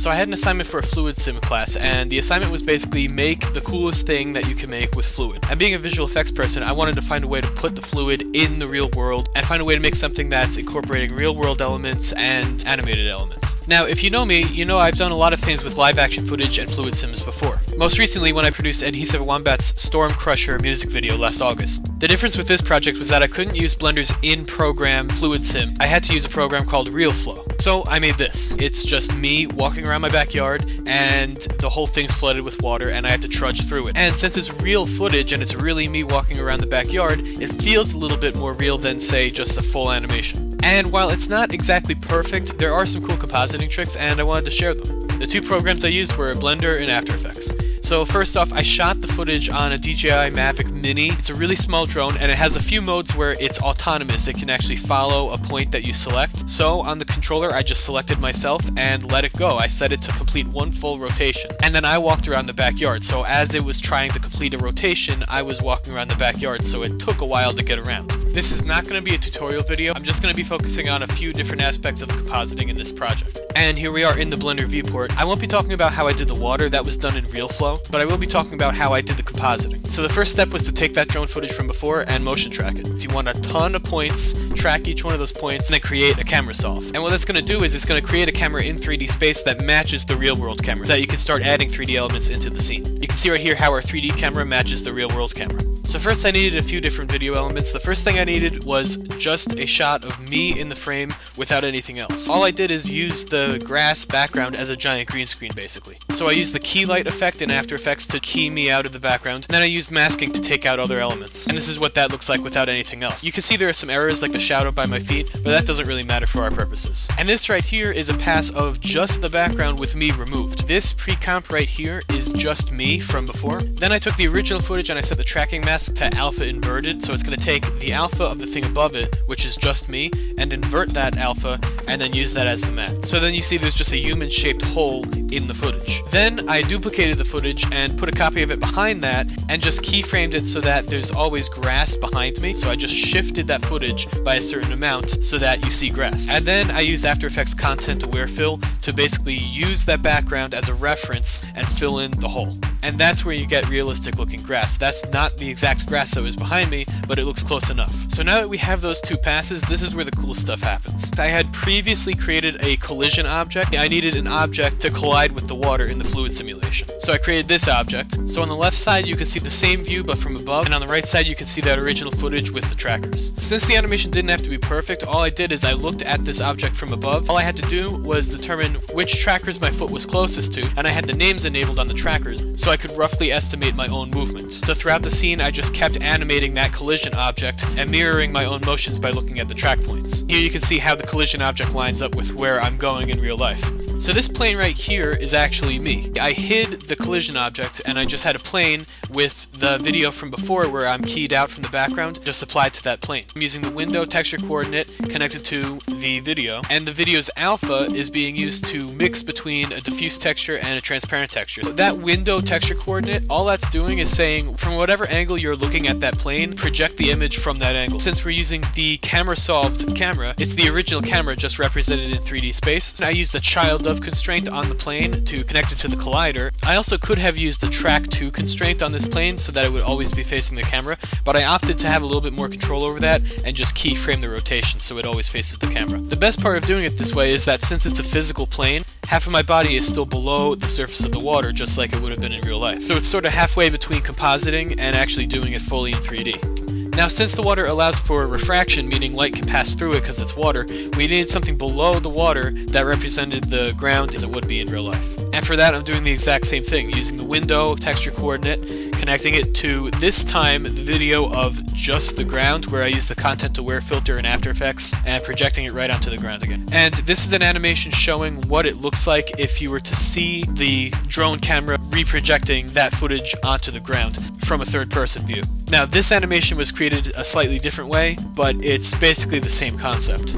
So I had an assignment for a fluid sim class, and the assignment was basically make the coolest thing that you can make with fluid. And being a visual effects person, I wanted to find a way to put the fluid in the real world and find a way to make something that's incorporating real world elements and animated elements. Now, if you know me, you know I've done a lot of things with live action footage and fluid sims before. Most recently when I produced AdhesiveWombat's Storm Crusher music video last August. The difference with this project was that I couldn't use Blender's in-program fluid sim. I had to use a program called RealFlow. So I made this. It's just me walking around my backyard and the whole thing's flooded with water and I have to trudge through it. And since it's real footage and it's really me walking around the backyard, it feels a little bit more real than say just a full animation. And while it's not exactly perfect, there are some cool compositing tricks and I wanted to share them. The two programs I used were Blender and After Effects. So first off, I shot the footage on a DJI Mavic Mini. It's a really small drone and it has a few modes where it's autonomous. It can actually follow a point that you select. So on the controller, I just selected myself and let it go. I set it to complete one full rotation. And then I walked around the backyard. So as it was trying to complete a rotation, I was walking around the backyard. So it took a while to get around. This is not going to be a tutorial video. I'm just going to be focusing on a few different aspects of compositing in this project. And here we are in the Blender viewport. I won't be talking about how I did the water. That was done in RealFlow but I will be talking about how I did the compositing. So the first step was to take that drone footage from before and motion track it. So you want a ton of points, track each one of those points, and then create a camera solve. And what that's going to do is it's going to create a camera in 3D space that matches the real world camera, so that you can start adding 3D elements into the scene. You can see right here how our 3D camera matches the real world camera. So first I needed a few different video elements. The first thing I needed was just a shot of me in the frame without anything else. All I did is use the grass background as a giant green screen basically. So I used the Keylight effect in After Effects to key me out of the background, and then I used masking to take out other elements. And this is what that looks like without anything else. You can see there are some errors like the shadow by my feet, but that doesn't really matter for our purposes. And this right here is a pass of just the background with me removed. This pre-comp right here is just me from before. Then I took the original footage and I set the tracking mask to alpha inverted, so it's going to take the alpha of the thing above it, which is just me, and invert that alpha, and then use that as the mask. So then you see there's just a human-shaped hole in the footage. Then I duplicated the footage and put a copy of it behind that, and just keyframed it so that there's always grass behind me, so I just shifted that footage by a certain amount so that you see grass. And then I used After Effects Content Aware Fill to basically use that background as a reference and fill in the hole. And that's where you get realistic looking grass. That's not the exact grass that was behind me, but it looks close enough. So now that we have those two passes, this is where the cool stuff happens. I had previously created a collision object. I needed an object to collide with the water in the fluid simulation. So I created this object. So on the left side you can see the same view but from above, and on the right side you can see that original footage with the trackers. Since the animation didn't have to be perfect, all I did is I looked at this object from above. All I had to do was determine which trackers my foot was closest to, and I had the names enabled on the trackers. So I could roughly estimate my own movement. So throughout the scene, I just kept animating that collision object and mirroring my own motions by looking at the track points. Here you can see how the collision object lines up with where I'm going in real life. So this plane right here is actually me. I hid the collision object and I just had a plane with the video from before where I'm keyed out from the background just applied to that plane. I'm using the window texture coordinate connected to the video and the video's alpha is being used to mix between a diffuse texture and a transparent texture. So that window texture coordinate, all that's doing is saying from whatever angle you're looking at that plane, project the image from that angle. Since we're using the camera solved camera, it's the original camera just represented in 3D space. I use the child of constraint on the plane to connect it to the collider. I also could have used the track to constraint on this plane so that it would always be facing the camera, but I opted to have a little bit more control over that and just keyframe the rotation so it always faces the camera. The best part of doing it this way is that since it's a physical plane, half of my body is still below the surface of the water just like it would have been in real life. So it's sort of halfway between compositing and actually doing it fully in 3D. Now since the water allows for refraction, meaning light can pass through it because it's water, we needed something below the water that represented the ground as it would be in real life. And for that I'm doing the exact same thing, using the window texture coordinate, connecting it to, this time, the video of just the ground, where I use the content aware filter in After Effects, and projecting it right onto the ground again. And this is an animation showing what it looks like if you were to see the drone camera reprojecting that footage onto the ground from a third person view. Now this animation was created a slightly different way, but it's basically the same concept.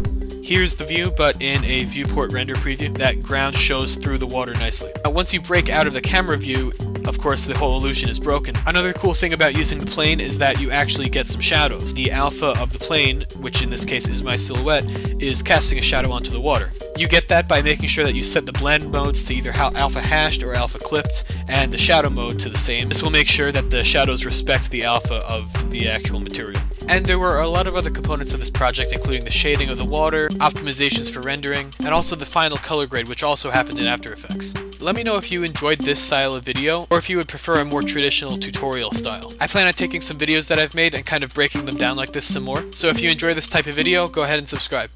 Here's the view, but in a viewport render preview. That ground shows through the water nicely. Now, once you break out of the camera view, of course the whole illusion is broken. Another cool thing about using the plane is that you actually get some shadows. The alpha of the plane, which in this case is my silhouette, is casting a shadow onto the water. You get that by making sure that you set the blend modes to either alpha hashed or alpha clipped, and the shadow mode to the same. This will make sure that the shadows respect the alpha of the actual material. And there were a lot of other components of this project, including the shading of the water, optimizations for rendering, and also the final color grade, which also happened in After Effects. Let me know if you enjoyed this style of video, or if you would prefer a more traditional tutorial style. I plan on taking some videos that I've made and kind of breaking them down like this some more, so if you enjoy this type of video, go ahead and subscribe.